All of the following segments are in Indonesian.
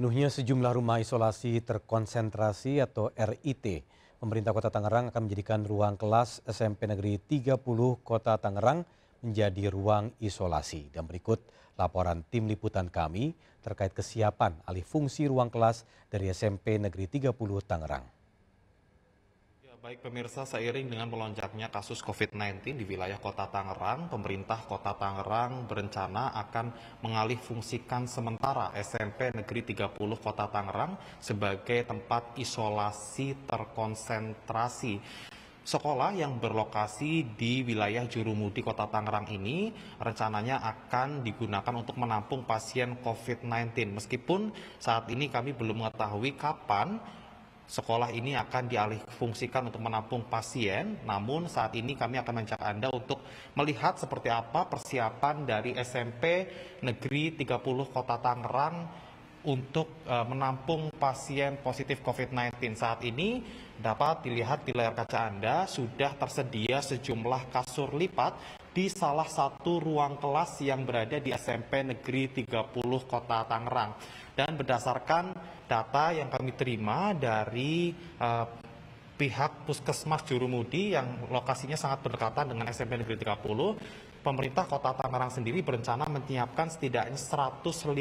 Penuhnya sejumlah rumah isolasi terkonsentrasi atau RIT. Pemerintah Kota Tangerang akan menjadikan ruang kelas SMP Negeri 30 Kota Tangerang menjadi ruang isolasi. Dan berikut laporan tim liputan kami terkait kesiapan alih fungsi ruang kelas dari SMP Negeri 30 Tangerang. Baik pemirsa, seiring dengan melonjaknya kasus COVID-19 di wilayah Kota Tangerang, pemerintah Kota Tangerang berencana akan mengalih fungsikan sementara SMP Negeri 30 Kota Tangerang sebagai tempat isolasi terkonsentrasi. Sekolah yang berlokasi di wilayah Jurumudi Kota Tangerang ini rencananya akan digunakan untuk menampung pasien COVID-19. Meskipun saat ini kami belum mengetahui kapan sekolah ini akan dialih fungsikan untuk menampung pasien. Namun saat ini kami akan mengajak Anda untuk melihat seperti apa persiapan dari SMP Negeri 30 Kota Tangerang untuk uh, menampung pasien positif COVID-19. Saat ini dapat dilihat di layar kaca Anda sudah tersedia sejumlah kasur lipat di salah satu ruang kelas yang berada di SMP Negeri 30 Kota Tangerang. Dan berdasarkan data yang kami terima dari uh, pihak Puskesmas Jurumudi yang lokasinya sangat berdekatan dengan SMP Negeri 30, pemerintah Kota Tangerang sendiri berencana menyiapkan setidaknya 150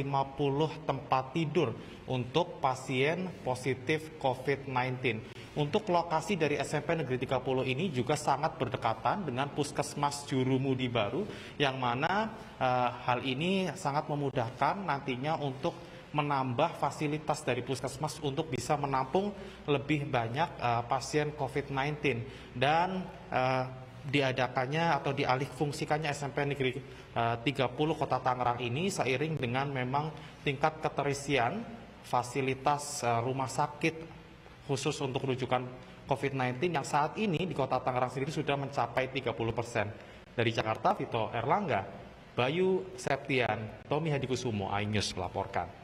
tempat tidur untuk pasien positif COVID-19. Untuk lokasi dari SMP Negeri 30 ini juga sangat berdekatan dengan Puskesmas Jurumudi baru yang mana uh, hal ini sangat memudahkan nantinya untuk menambah fasilitas dari puskesmas untuk bisa menampung lebih banyak uh, pasien COVID-19 dan uh, diadakannya atau dialih fungsikannya SMP Negeri uh, 30 Kota Tangerang ini seiring dengan memang tingkat keterisian fasilitas uh, rumah sakit khusus untuk rujukan COVID-19 yang saat ini di Kota Tangerang sendiri sudah mencapai 30 persen. Dari Jakarta, Vito Erlangga, Bayu Septian, Tommy Hadikusumo, iNews melaporkan.